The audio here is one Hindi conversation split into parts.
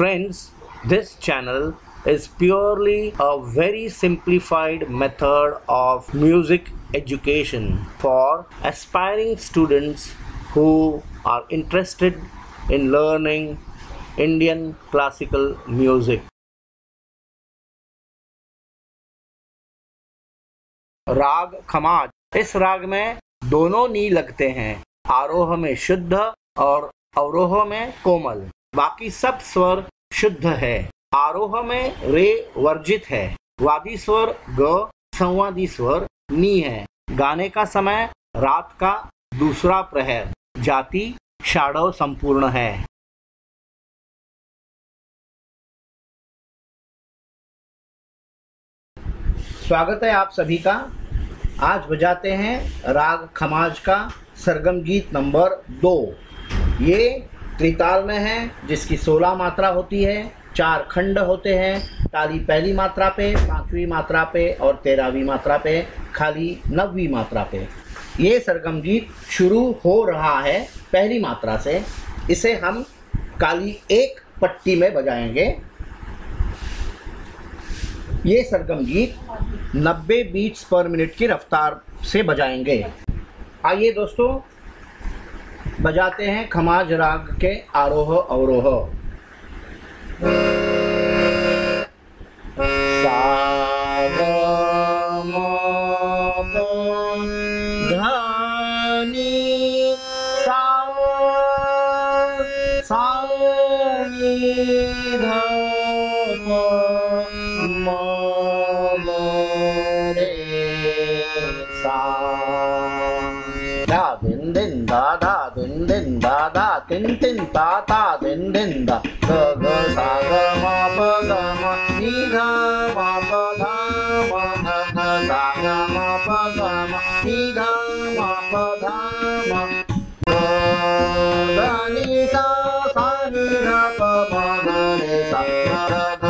Friends, this channel is purely a very simplified method of music education for aspiring students who are interested in learning Indian classical music. राग खमाज इस राग में दोनों नी लगते हैं आरोह में शुद्ध और अवरोह में कोमल बाकी सब स्वर शुद्ध है। आरोह में रे वर्जित है। वादी स्वर ग, संवादी स्वर नी है। गाने का समय, रात का दूसरा प्रहर, जाति शाड़व संपूर्ण है। स्वागत है आप सभी का। आज बजाते हैं राग खमाज का सरगम गीत नंबर दो। ये त्रिताल में है, जिसकी सोलह मात्रा होती है, चार खंड होते हैं, ताली पहली मात्रा पे, पांचवी मात्रा पे और तेरहवीं मात्रा पे, खाली नवीं मात्रा पे। ये सरगम गीत शुरू हो रहा है पहली मात्रा से। इसे हम काली एक पट्टी में बजाएँगे। ये सरगम गीत 90 बीट्स पर मिनट की रफ्तार से बजाएँगे। आइए दोस्तों बजाते हैं खमाज राग के आरोह अवरोह। धनी సా దా దిందింద దా దిందింద దా తింతిన్ తా తా దిందింద గ గ సా గ మా ప గ మ ని గ మా ప ధ మా గ గ సా గ మా ప గ మ ని గ మా ప ధ మా గ గ ని సా సా ని ర ప మ గ ని సా గ గ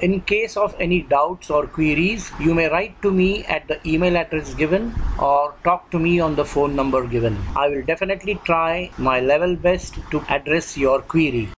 In case of any doubts or queries, you may write to me at the email address given or talk to me on the phone number given. I will definitely try my level best to address your query.